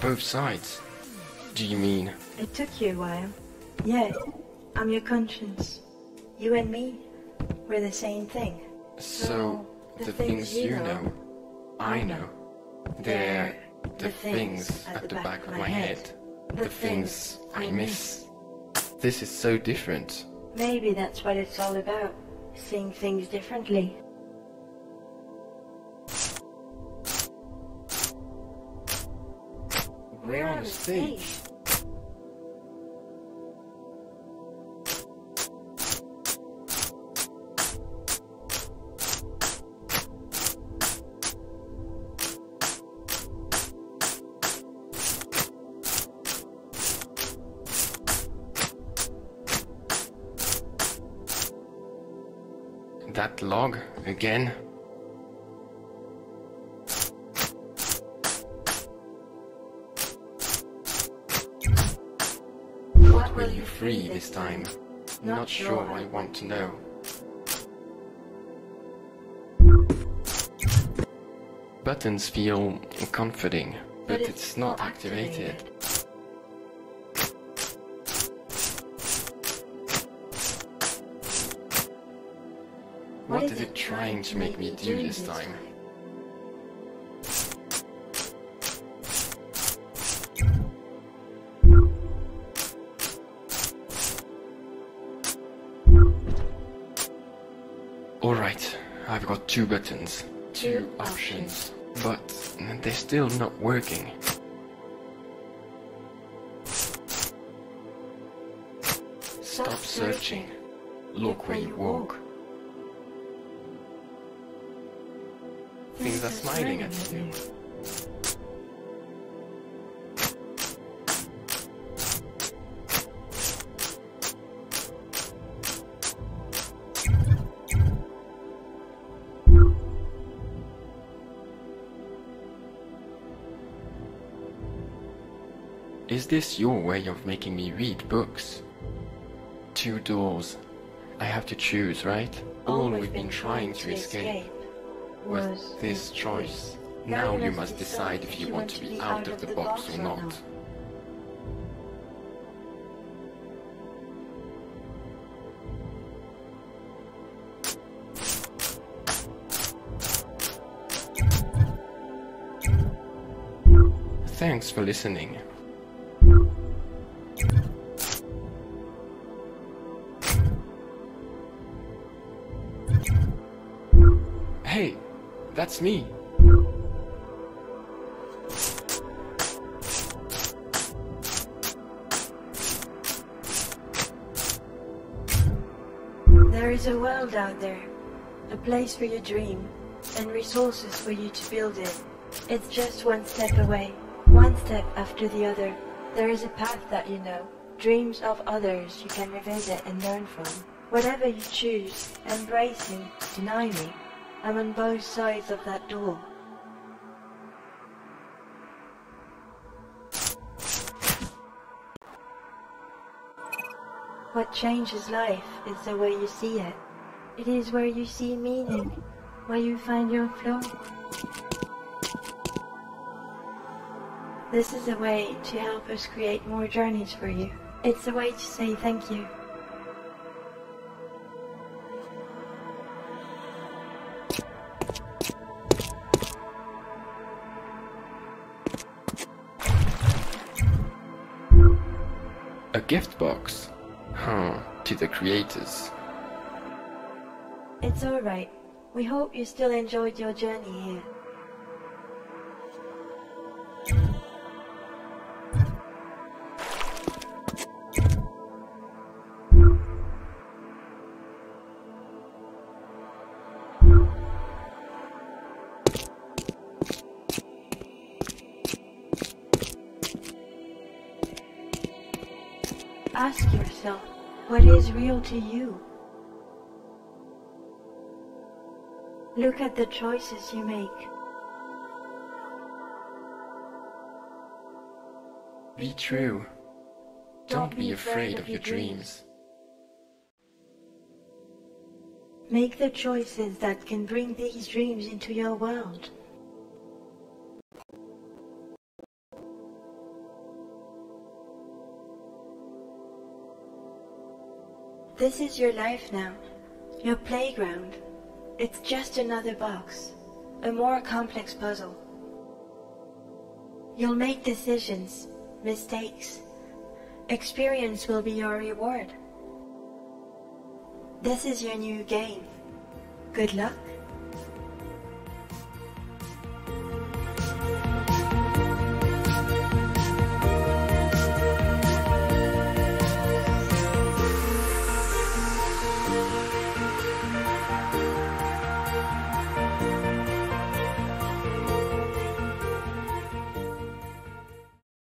both sides. Do you mean? It took you a while. Yeah, I'm your conscience. You and me, we're the same thing. So, the, things, you know, I know. They're the things at the back of my head. The things I miss. This is so different. Maybe that's what it's all about. Seeing things differently. We're on a stage. That log again. What will you free this time? Not sure I want to know. Buttons feel comforting, but it's not activated. What is it trying to make me do this time? Alright, I've got two buttons, two options, but they're still not working. Stop searching. Look where you walk. Things are smiling at you. Is this your way of making me read books? Two doors. I have to choose, right? All we've been trying to escape was this choice. Now you must decide if you want to be out of the box or not. Thanks for listening. Hey, that's me. There is a world out there, a place for your dream, and resources for you to build it. It's just one step away, one step after the other. There is a path that you know, dreams of others you can revisit and learn from. Whatever you choose, embrace me, deny me, I'm on both sides of that door. What changes life is the way you see it. It is where you see meaning, where you find your flow. This is a way to help us create more journeys for you. It's a way to say thank you. Gift box? Huh, to the creators. It's alright. We hope you still enjoyed your journey here. Ask yourself, what is real to you? Look at the choices you make. Be true. Don't be afraid of your dreams. Make the choices that can bring these dreams into your world. This is your life now, your playground. It's just another box, a more complex puzzle. You'll make decisions, mistakes. Experience will be your reward. This is your new game. Good luck.